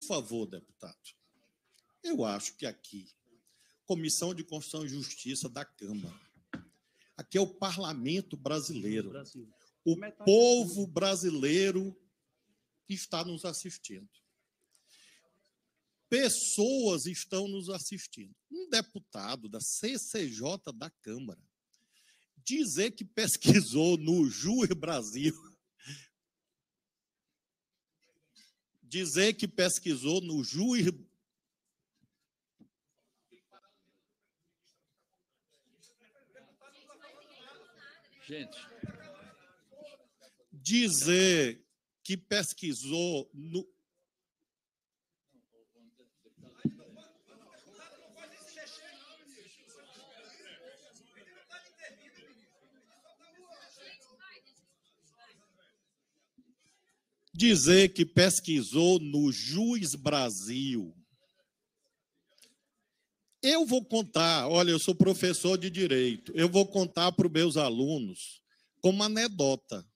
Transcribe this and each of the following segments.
Por favor, deputado. Eu acho que aqui, Comissão de Constituição e Justiça da Câmara, aqui é o parlamento brasileiro. O povo brasileiro está nos assistindo. Pessoas estão nos assistindo. Um deputado da CCJ da Câmara dizer que pesquisou no Júri Brasil, dizer que pesquisou no Júri Gente. Dizer que pesquisou no. Dizer que pesquisou no Juiz Brasil. Eu vou contar, olha, eu sou professor de direito, eu vou contar para os meus alunos como anedota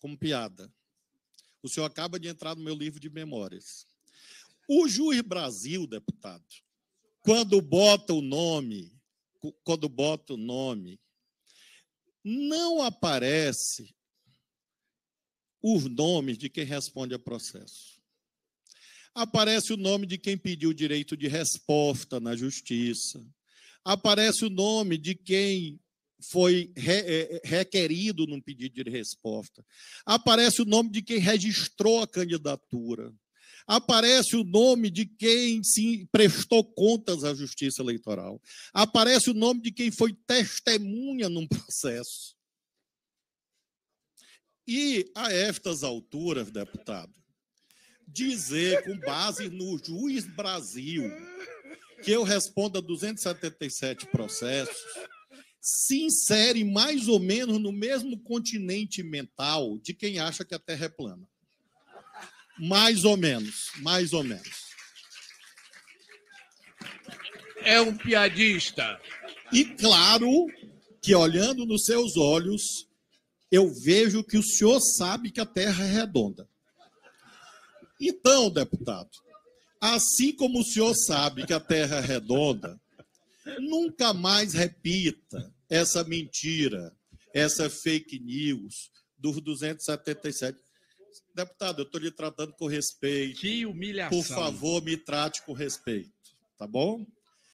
como piada. O senhor acaba de entrar no meu livro de memórias. O Juiz Brasil, deputado, quando bota o nome, quando bota o nome, não aparece os nomes de quem responde a processo. Aparece o nome de quem pediu o direito de resposta na justiça. Aparece o nome de quem foi re, é, requerido num pedido de resposta. Aparece o nome de quem registrou a candidatura. Aparece o nome de quem se prestou contas à Justiça Eleitoral. Aparece o nome de quem foi testemunha num processo. E a estas alturas, deputado, dizer com base no juiz Brasil que eu respondo a 277 processos se insere mais ou menos no mesmo continente mental de quem acha que a Terra é plana. Mais ou menos, mais ou menos. É um piadista. E claro que olhando nos seus olhos, eu vejo que o senhor sabe que a Terra é redonda. Então, deputado, assim como o senhor sabe que a Terra é redonda, nunca mais repita essa mentira, essa fake news dos 277. Deputado, eu estou lhe tratando com respeito. Que humilhação. Por favor, me trate com respeito, tá bom?